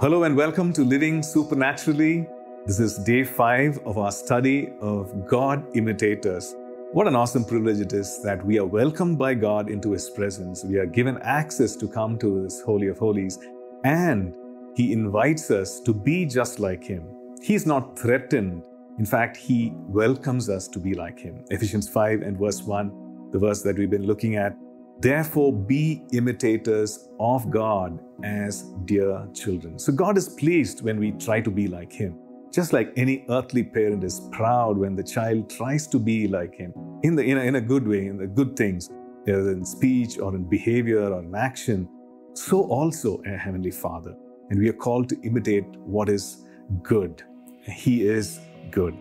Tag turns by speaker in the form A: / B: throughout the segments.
A: Hello and welcome to Living Supernaturally. This is day five of our study of God imitators. What an awesome privilege it is that we are welcomed by God into His presence. We are given access to come to this Holy of Holies, and He invites us to be just like Him. He's not threatened. In fact, He welcomes us to be like Him. Ephesians 5 and verse 1, the verse that we've been looking at. Therefore, be imitators of God as dear children. So, God is pleased when we try to be like Him. Just like any earthly parent is proud when the child tries to be like Him in, the, in, a, in a good way, in the good things, either in speech or in behavior or in action, so also a Heavenly Father. And we are called to imitate what is good. He is good.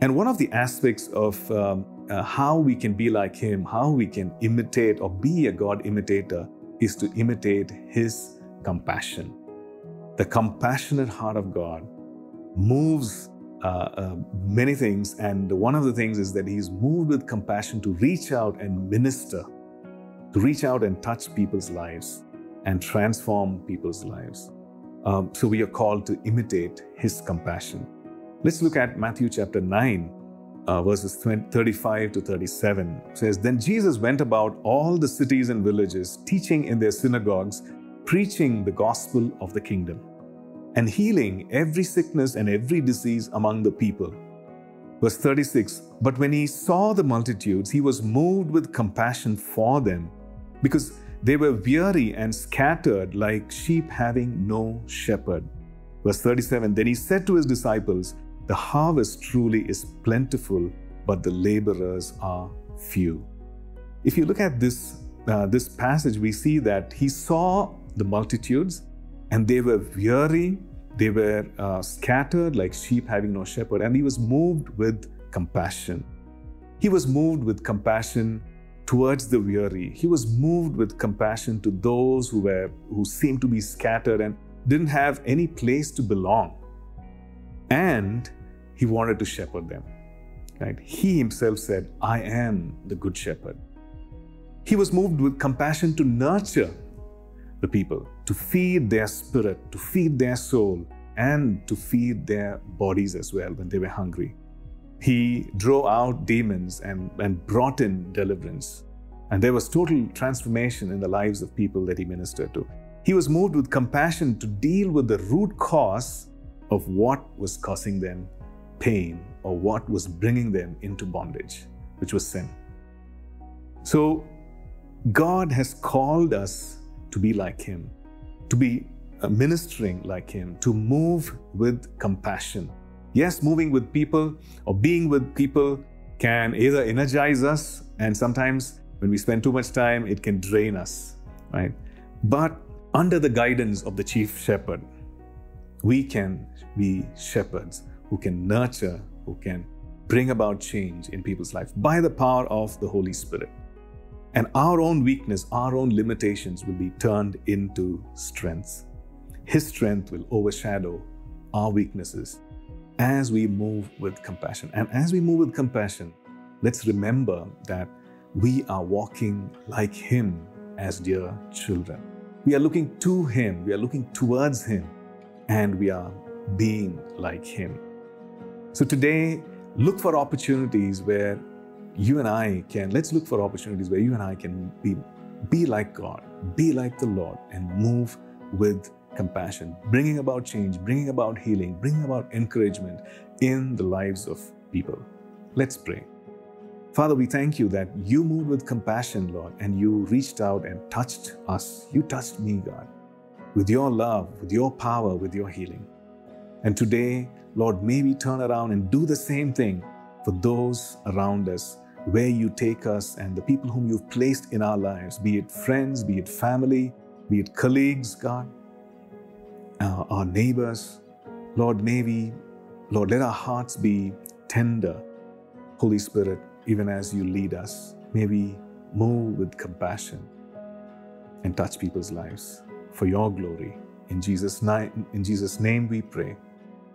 A: And one of the aspects of um, uh, how we can be like Him, how we can imitate or be a God imitator, is to imitate His compassion. The compassionate heart of God moves uh, uh, many things, and one of the things is that He's moved with compassion to reach out and minister, to reach out and touch people's lives and transform people's lives. Um, so we are called to imitate His compassion. Let's look at Matthew chapter 9, uh, verses 20, 35 to 37 says then jesus went about all the cities and villages teaching in their synagogues preaching the gospel of the kingdom and healing every sickness and every disease among the people. Verse 36 but when he saw the multitudes he was moved with compassion for them because they were weary and scattered like sheep having no shepherd. Verse 37 then he said to his disciples the harvest truly is plentiful, but the laborers are few. If you look at this, uh, this passage, we see that he saw the multitudes and they were weary, they were uh, scattered like sheep having no shepherd, and he was moved with compassion. He was moved with compassion towards the weary. He was moved with compassion to those who were who seemed to be scattered and didn't have any place to belong and he wanted to shepherd them. Right? He himself said, I am the good shepherd. He was moved with compassion to nurture the people, to feed their spirit, to feed their soul, and to feed their bodies as well when they were hungry. He drove out demons and, and brought in deliverance. And there was total transformation in the lives of people that he ministered to. He was moved with compassion to deal with the root cause of what was causing them pain or what was bringing them into bondage, which was sin. So, God has called us to be like Him, to be uh, ministering like Him, to move with compassion. Yes, moving with people or being with people can either energize us, and sometimes when we spend too much time, it can drain us, right? But under the guidance of the chief shepherd, we can be shepherds who can nurture, who can bring about change in people's life by the power of the Holy Spirit. And our own weakness, our own limitations will be turned into strengths. His strength will overshadow our weaknesses as we move with compassion. And as we move with compassion, let's remember that we are walking like Him as dear children. We are looking to Him, we are looking towards Him and we are being like Him. So today, look for opportunities where you and I can, let's look for opportunities where you and I can be, be like God, be like the Lord, and move with compassion, bringing about change, bringing about healing, bringing about encouragement in the lives of people. Let's pray. Father, we thank you that you moved with compassion, Lord, and you reached out and touched us. You touched me, God with your love, with your power, with your healing. And today, Lord, may we turn around and do the same thing for those around us, where you take us and the people whom you've placed in our lives, be it friends, be it family, be it colleagues, God, uh, our neighbors. Lord, may we, Lord, let our hearts be tender. Holy Spirit, even as you lead us, may we move with compassion and touch people's lives for your glory. In Jesus, in Jesus' name we pray.